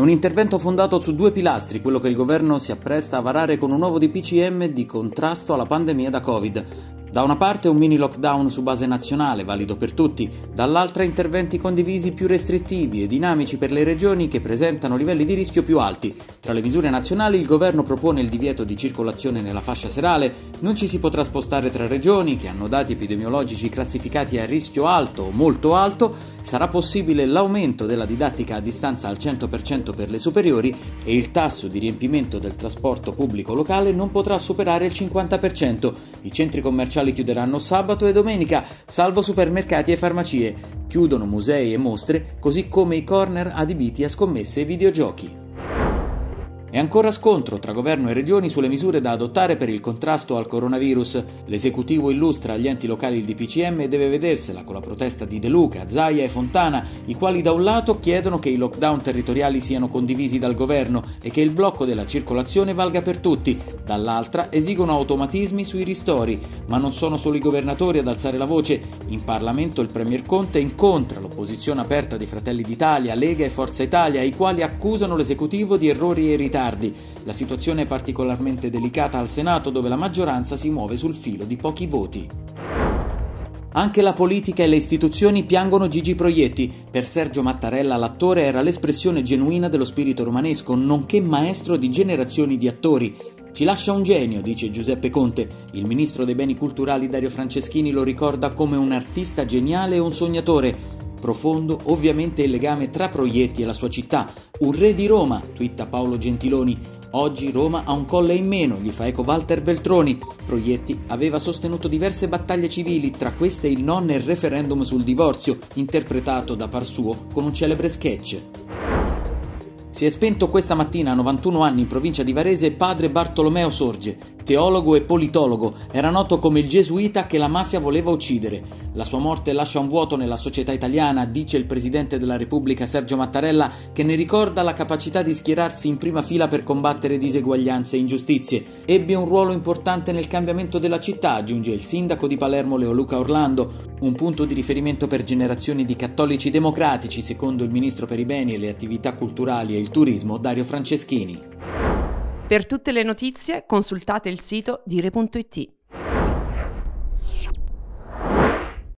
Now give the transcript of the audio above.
È un intervento fondato su due pilastri, quello che il governo si appresta a varare con un nuovo DPCM di contrasto alla pandemia da Covid. Da una parte un mini lockdown su base nazionale, valido per tutti, dall'altra interventi condivisi più restrittivi e dinamici per le regioni che presentano livelli di rischio più alti. Tra le misure nazionali il governo propone il divieto di circolazione nella fascia serale, non ci si potrà spostare tra regioni che hanno dati epidemiologici classificati a rischio alto o molto alto, sarà possibile l'aumento della didattica a distanza al 100% per le superiori e il tasso di riempimento del trasporto pubblico locale non potrà superare il 50%. I centri commerciali commerciali chiuderanno sabato e domenica, salvo supermercati e farmacie. Chiudono musei e mostre, così come i corner adibiti a scommesse e videogiochi. E ancora scontro tra governo e regioni sulle misure da adottare per il contrasto al coronavirus. L'esecutivo illustra agli enti locali il DPCM e deve vedersela con la protesta di De Luca, Zaia e Fontana, i quali da un lato chiedono che i lockdown territoriali siano condivisi dal governo e che il blocco della circolazione valga per tutti, dall'altra esigono automatismi sui ristori. Ma non sono solo i governatori ad alzare la voce. In Parlamento il Premier Conte incontra l'opposizione aperta di Fratelli d'Italia, Lega e Forza Italia, i quali accusano l'esecutivo di errori e ritardi. La situazione è particolarmente delicata al Senato dove la maggioranza si muove sul filo di pochi voti. Anche la politica e le istituzioni piangono Gigi Proietti. Per Sergio Mattarella l'attore era l'espressione genuina dello spirito romanesco, nonché maestro di generazioni di attori. Ci lascia un genio, dice Giuseppe Conte. Il ministro dei beni culturali Dario Franceschini lo ricorda come un artista geniale e un sognatore. Profondo ovviamente il legame tra Proietti e la sua città. Un re di Roma, twitta Paolo Gentiloni. Oggi Roma ha un colle in meno, gli fa eco Walter Veltroni. Proietti aveva sostenuto diverse battaglie civili, tra queste il non nel referendum sul divorzio, interpretato da par suo con un celebre sketch. Si è spento questa mattina a 91 anni in provincia di Varese padre Bartolomeo Sorge, teologo e politologo, era noto come il gesuita che la mafia voleva uccidere. La sua morte lascia un vuoto nella società italiana, dice il presidente della Repubblica Sergio Mattarella, che ne ricorda la capacità di schierarsi in prima fila per combattere diseguaglianze e ingiustizie. Ebbe un ruolo importante nel cambiamento della città, aggiunge il sindaco di Palermo Leoluca Orlando, un punto di riferimento per generazioni di cattolici democratici, secondo il ministro per i beni e le attività culturali e il turismo Dario Franceschini. Per tutte le notizie consultate il sito dire.it.